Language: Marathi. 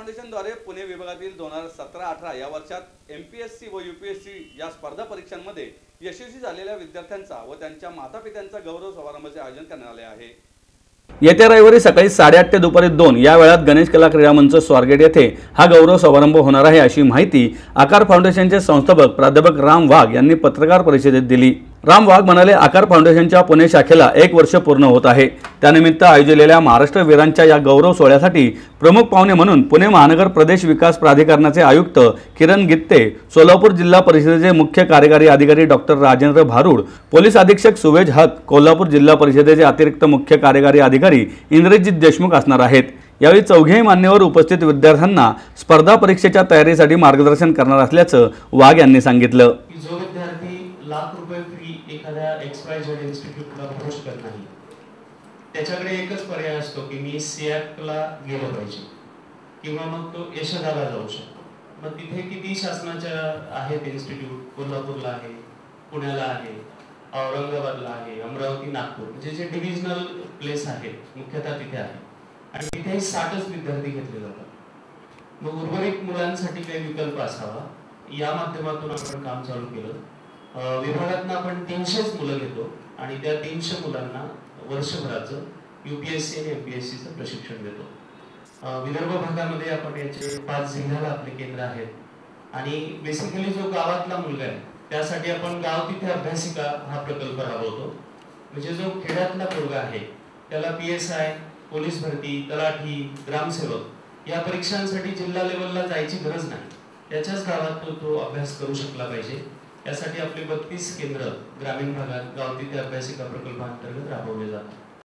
फाउंडेशनद्वारे पुणे विभागातील दोन हजार सतरा अठरा या वर्षात एम पी एस सी व यू पी एस सी या स्पर्धा परीक्षांमध्ये यशस्वी झालेल्या विद्यार्थ्यांचा व त्यांच्या मातापित्यांचा गौरव समारंभाचे आयोजन करण्यात आले आहे. येत्या रविवारी सकाळी साडेआठ ते दुपारी दोन या वेळात गणेश कला क्रीडा मंच स्वारगेट येथे हा गौरव समारंभ होणार आहे अशी माहिती आकार फाउंडेशनचे संस्थापक प्राध्यापक राम वाघ यांनी पत्रकार परिषदेत दिली. राम वाघ म्हणाले आकार फाउंडेशनच्या पुणे शाखेला एक वर्ष पूर्ण होत आहे. त्यानिमित्त आयोजलेल्या महाराष्ट्र वीरांच्या या गौरव सोहळ्यासाठी प्रमुख पाहुणे म्हणून पुणे महानगर प्रदेश विकास प्राधिकरणाचे आयुक्त किरण गित्ते सोलापूर जिल्हा परिषदेचे मुख्य कार्यकारी अधिकारी डॉक्टर राजेंद्र भारूड पोलीस अधीक्षक सुवेज हक कोल्हापूर जिल्हा परिषदेचे अतिरिक्त मुख्य कार्यकारी अधिकारी इंद्रजित देशमुख असणार आहेत. यावेळी चौघेही मान्यवर उपस्थित विद्यार्थ्यांना स्पर्धा परीक्षेच्या तयारीसाठी मार्गदर्शन करणार असल्याचं वाघ यांनी सांगितलं. एखाद्या एक्स वाय झेड इन्स्टिट्यूटला अप्रोच शकत नाही. त्याच्याकडे एकच पर्याय असतो की मी सिॲपला गेलो पाहिजे. किंवा मग तो यशदाला जाऊ शकतो. मग तिथे किती शासनाच्या आहेत इन्स्टिट्यूट कोल्हापूरला आहे पुण्याला आहे औरंगाबादला आहे अमरावती नागपूर. म्हणजे जे डिव्हिजनल प्लेस आहेत मुख्यतः तिथे आहे. आणि तिथेही साठच विद्यार्थी घेतले जातात. मग उर्वरित मुलांसाठी काही विकल्प असावा. या माध्यमातून आपण काम चालू केलं. विभागातनं आपण तीनशेच मुलं घेतो आणि त्या तीनशे मुलांना वर्षभराचं युपीएससी आणि एमपीएससीचं प्रशिक्षण देतो. विदर्भ भागामध्ये आपण याचे पाच जिल्ह्याला आपले केंद्र आहेत. आणि बेसिकली जो गावातला मुलगा आहे त्यासाठी आपण गाव तिथे अभ्यासिका हा प्रकल्प राबवतो. म्हणजे जो खेड्यातला मुलगा आहे त्याला पी एस आय पोलीस भरती तलाठी ग्रामसेवक या परीक्षांसाठी जिल्हा लेवलला जायची गरज नाही. त्याच्याच गावात तो तो अभ्यास करू शकला पाहिजे. यासाठी आपले बत्तीस केंद्र ग्रामीण भागात गावती ते अभ्यासिका प्रकल्पांतर्गत राबवले जातात.